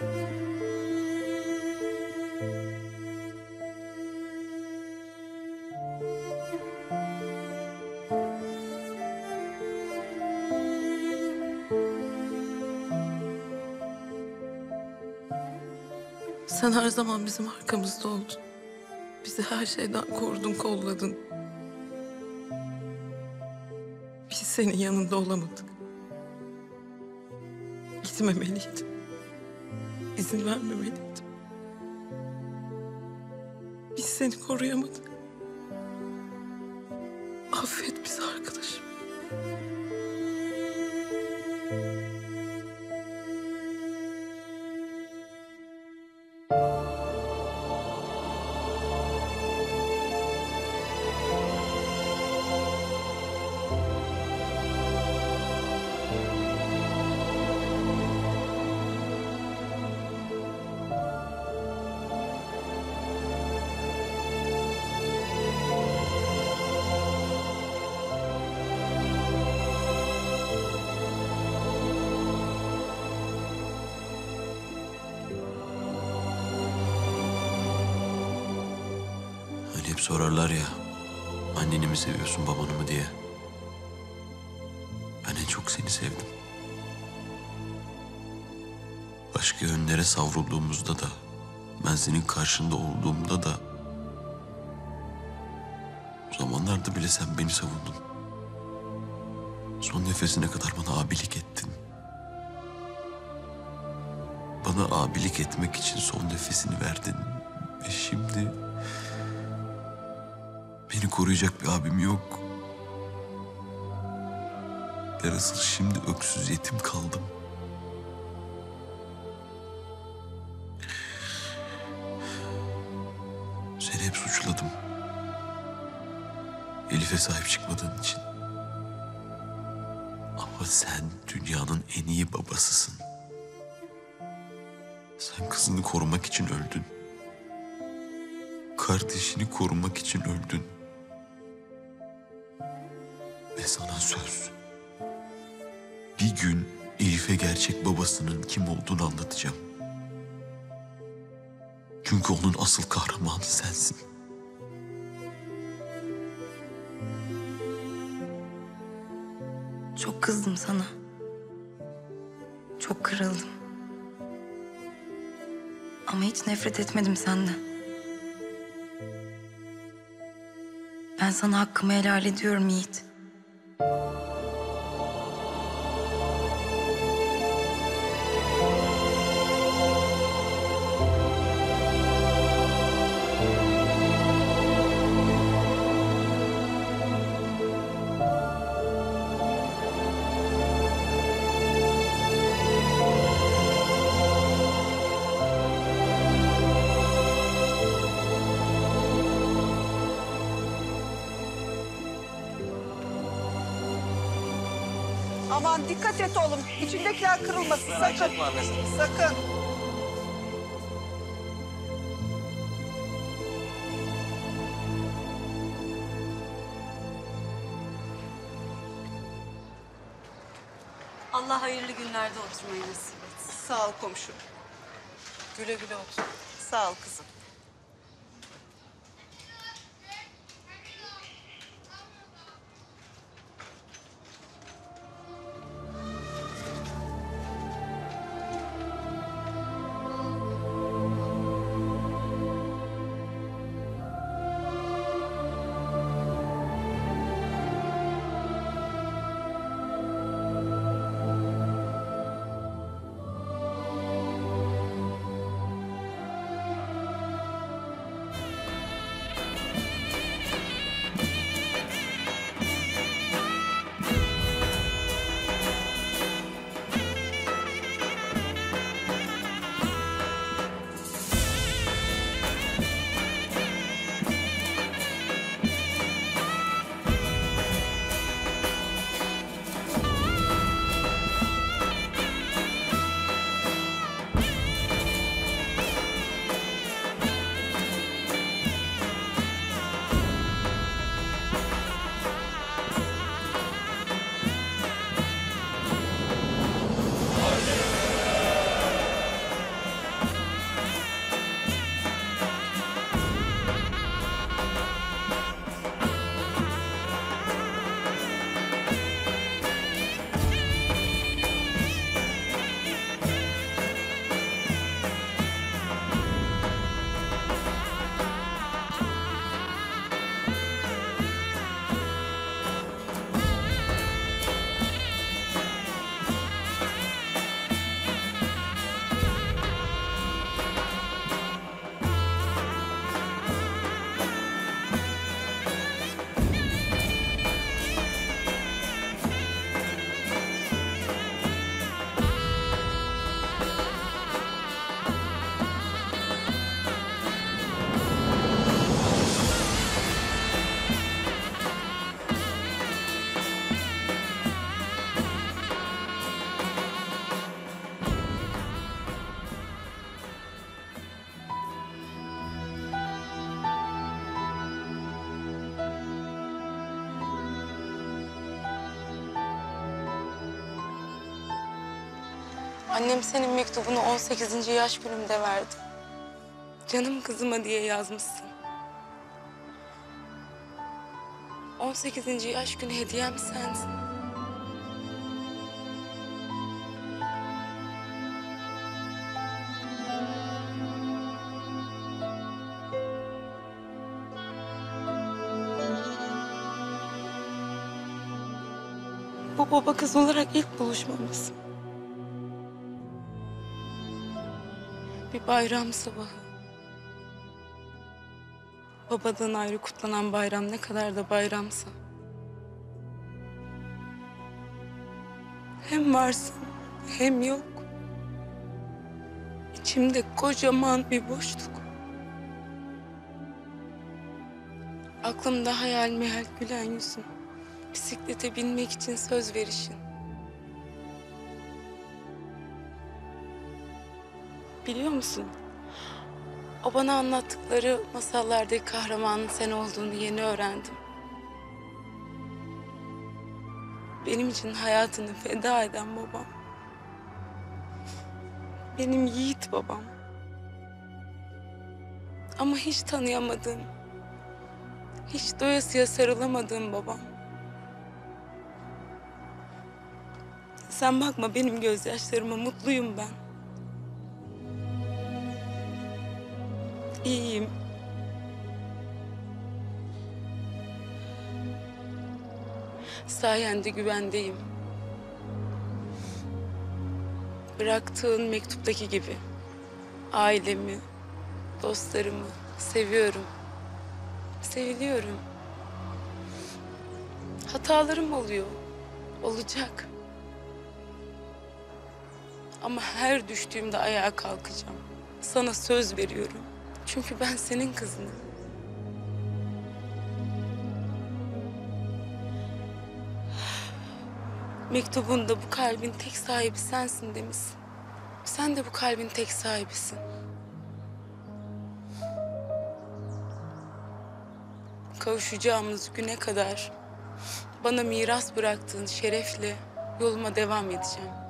Sen her zaman bizim arkamızda oldun. Bizi her şeyden korudun, kolladın. Biz senin yanında olamadık. Gitmemeliydim. İzin vermemeliydim. Biz seni koruyamadık. Affet bizi arkadaşım. Sorarlar ya, anneni mi seviyorsun babanı mı diye. Ben en çok seni sevdim. Başka yönlere savrulduğumuzda da, ben senin karşında olduğumda da... O zamanlarda bile sen beni savundun. Son nefesine kadar bana abilik ettin. Bana abilik etmek için son nefesini verdin. Ve şimdi... Beni koruyacak bir abim yok. Ben asıl şimdi öksüz yetim kaldım. Seni hep suçladım. Elif'e sahip çıkmadığın için. Ama sen dünyanın en iyi babasısın. Sen kızını korumak için öldün. Kardeşini korumak için öldün. Ve sana söz. Bir gün Elif'e gerçek babasının kim olduğunu anlatacağım. Çünkü onun asıl kahramanı sensin. Çok kızdım sana. Çok kırıldım. Ama hiç nefret etmedim senden. Ben sana hakkımı helal ediyorum Yiğit. Aman dikkat et oğlum. İçindekiler kırılmasın sakın. Sakın. Allah hayırlı günlerde oturmayı nasip etsin. Sağ ol komşum. Güle güle otur. Sağ ol kızım. Annem senin mektubunu 18. yaş günümde verdi. Canım kızıma diye yazmışsın. 18. yaş günü hediyem sensin. Bu baba kız olarak ilk buluşmamız. Bir bayram sabahı. Babadan ayrı kutlanan bayram ne kadar da bayramsa. Hem varsın hem yok. İçimde kocaman bir boşluk. Aklımda hayal meyal gülen yüzün. Bisiklete binmek için söz verişin. Biliyor musun? O bana anlattıkları masallardaki kahramanın sen olduğunu yeni öğrendim. Benim için hayatını feda eden babam. Benim yiğit babam. Ama hiç tanıyamadığım, hiç doyasıya sarılamadığım babam. Sen bakma benim gözyaşlarıma mutluyum ben. İyiyim. Sayende güvendeyim. Bıraktığın mektuptaki gibi. Ailemi, dostlarımı seviyorum. Seviliyorum. Hatalarım oluyor. Olacak. Ama her düştüğümde ayağa kalkacağım. Sana söz veriyorum. Çünkü ben senin kızınım. Mektubunda bu kalbin tek sahibi sensin demişsin. Sen de bu kalbin tek sahibisin. Kavuşacağımız güne kadar bana miras bıraktığın şerefle yoluma devam edeceğim.